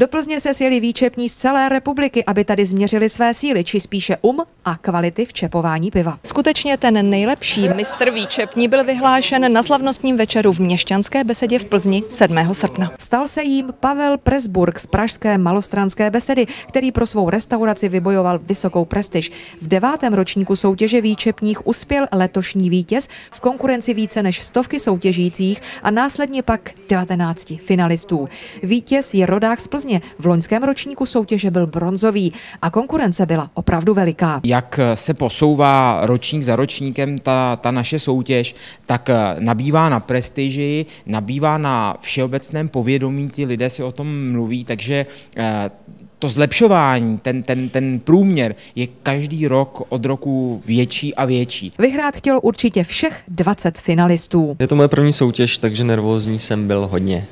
Do Plzně se sjeli výčepní z celé republiky, aby tady změřili své síly, či spíše um a kvality v čepování piva. Skutečně ten nejlepší mistr výčepní byl vyhlášen na slavnostním večeru v Měšťanské besedě v Plzni 7. srpna. Stal se jím Pavel Presburg z Pražské malostranské besedy, který pro svou restauraci vybojoval vysokou prestiž. V devátém ročníku soutěže výčepních uspěl letošní vítěz v konkurenci více než stovky soutěžících a následně pak 19 finalistů. Vítěz je rodák z Plzně. V loňském ročníku soutěže byl bronzový a konkurence byla opravdu veliká. Jak se posouvá ročník za ročníkem ta, ta naše soutěž, tak nabývá na prestiži, nabývá na všeobecném povědomí, ti lidé si o tom mluví, takže eh, to zlepšování, ten, ten, ten průměr je každý rok od roku větší a větší. Vyhrát chtělo určitě všech 20 finalistů. Je to moje první soutěž, takže nervózní jsem byl hodně.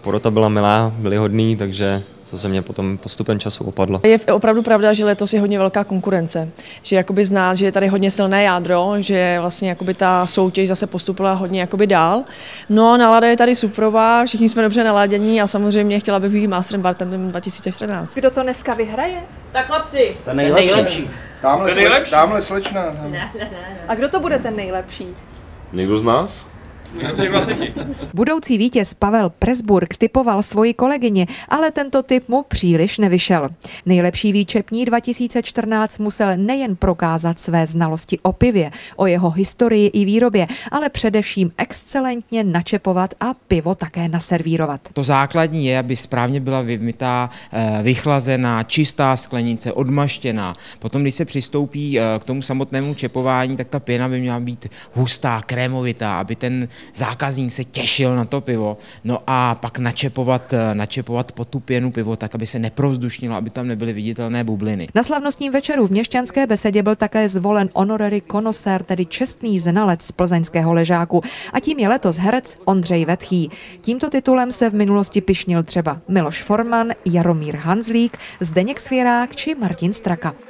Porota byla milá, byli hodný, takže to ze mě potom postupem času opadlo. Je opravdu pravda, že letos je hodně velká konkurence, že jakoby zná, že je tady hodně silné jádro, že vlastně jakoby ta soutěž zase postupila hodně jakoby dál. No, nálada je tady suprová, všichni jsme dobře naladění a samozřejmě chtěla bych být Masterem bartendem 2014. Kdo to dneska vyhraje? Tak chlapci, ten nejlepší. nejlepší. Tamhle, ten nejlepší. Tamhle slečna. Ne, ne, ne, ne. A kdo to bude ten nejlepší? Někdo z nás? Budoucí vítěz Pavel Presburg typoval svoji kolegyni, ale tento typ mu příliš nevyšel. Nejlepší výčepní 2014 musel nejen prokázat své znalosti o pivě, o jeho historii i výrobě, ale především excelentně načepovat a pivo také naservírovat. To základní je, aby správně byla vymytá, eh, vychlazená, čistá sklenice, odmaštěná. Potom, když se přistoupí eh, k tomu samotnému čepování, tak ta pěna by měla být hustá, krémovitá, aby ten zákazník se těšil na to pivo, no a pak načepovat, eh, načepovat po tu pěnu pivo tak, aby se neprovzdušnilo, aby tam nebyly viditelné bubliny. Na slavnostním večeru v Měšťanské besedě byl také zvolen honorary konosér, tedy čestný znalec z plzeňského ležáku a tím je letos herec Ondřej Vetchý. Tímto titulem se v minulosti pišnil třeba Miloš Forman, Jaromír Hanzlík, Zdeněk Svěrák či Martin Straka.